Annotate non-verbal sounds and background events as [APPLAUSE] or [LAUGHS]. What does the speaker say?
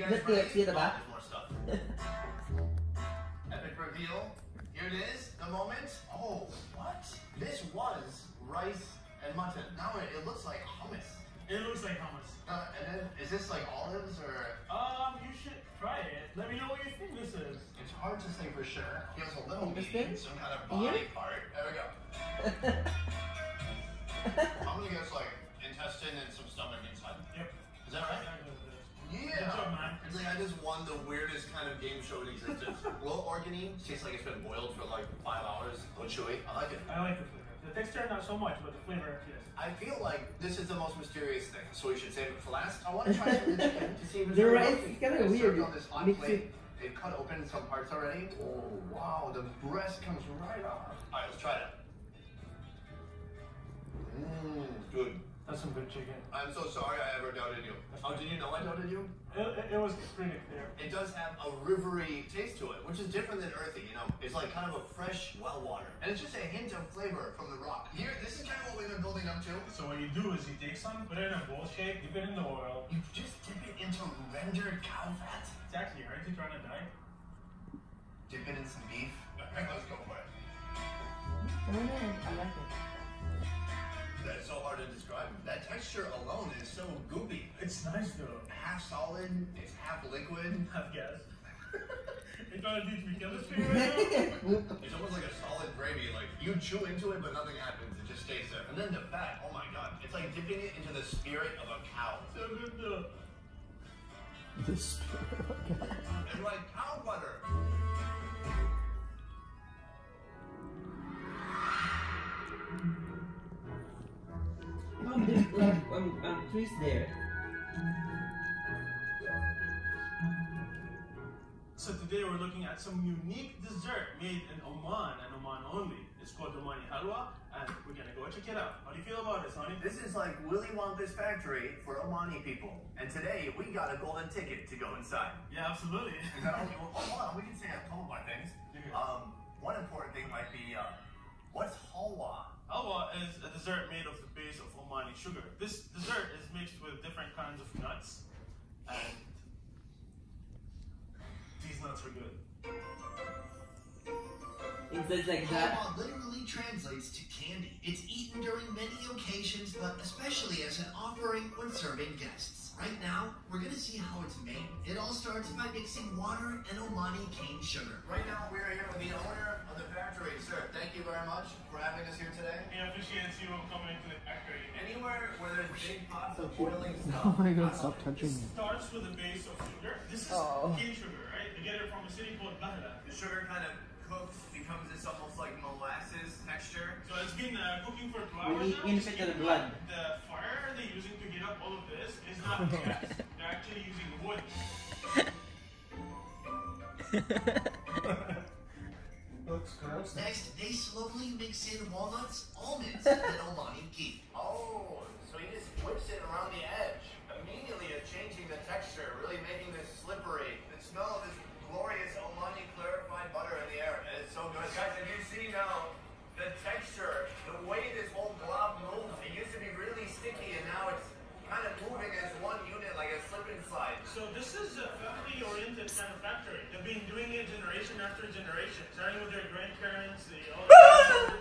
guys Just ready? see the Oh, back. there's more stuff. Epic reveal. Here it is, the moment. Oh, what? This was rice and mutton. Now it, it looks like hummus. It looks like hummus. Uh, and then, is this like olives or? Um, you should try it. Let me know what you think this is. It's hard to say for sure. Feels a little Interesting. meaty, some kind of body Here? part. There we go. [LAUGHS] It's like won the weirdest kind of game show in existence. [LAUGHS] Low organine tastes like it's been boiled for like five hours. Little chewy. I like it. I like the flavor. The texture not so much, but the flavor, yes. I feel like this is the most mysterious thing, so we should save it for last. I want to [LAUGHS] try some of the chicken to see if it's The really rice healthy. is kinda It's weird. on this hot Mix plate. it. They've cut open some parts already. Oh wow, the breast comes right off. All right, let's try it. Mmm, good. That's some good chicken. I'm so sorry I ever doubted you. Oh, did you know I doubted you? It, it, it was pretty clear. It does have a rivery taste to it, which is different than earthy, you know. It's like kind of a fresh well water. And it's just a hint of flavor from the rock. Here, this is kind of what we've been building up to. So what you do is you take some, put it in a bowl shape, dip it in the oil. You just dip it into rendered cow fat. It's actually hard to try to die. Dip it in some beef. [LAUGHS] Let's go for it. So hard to describe. That texture alone is so goopy. It's nice though. Half solid, it's half liquid. Have gas. you trying to teach me chemistry right now? [LAUGHS] It's almost like a solid gravy. Like you chew into it, but nothing happens. It just stays there. And then the fat. Oh my god! It's like dipping it into the spirit of a cow. so good though. This. It's like cow butter. There's like um, um, twist there. So today we're looking at some unique dessert made in Oman and Oman only. It's called Omani Halwa, and we're gonna go check it out. How do you feel about this, honey? This is like Willy Wonka's factory for Omani people. And today we got a golden ticket to go inside. Yeah, absolutely. Is that only, hold on, we can say base sugar. This dessert is mixed with different kinds of nuts, and these nuts are good. Inside like that. Halwa literally translates to candy. It's eaten during many occasions, but especially as an offering when serving guests. Right now, we're gonna see how it's made. It all starts by mixing water and Omani cane sugar. Right now we are here with the owner of the factory. Sir, thank you very much for having us here today. He appreciate you coming to the Oh my god, stop love it. touching It me. starts with a base of sugar. This is Oh. cane sugar, right? They get it from a city called Bahla. The sugar kind of cooks, becomes this almost like molasses texture. So it's been uh, cooking for two Really hours now. infected the blood. The fire they're using to get up all of this is not [LAUGHS] gas. They're actually using wood. [LAUGHS] Looks gross. Next, they slowly mix in walnuts, almonds, [LAUGHS] and Omani ghee. Family-oriented factory. They've been doing it generation after generation, starting with their grandparents, the [LAUGHS] older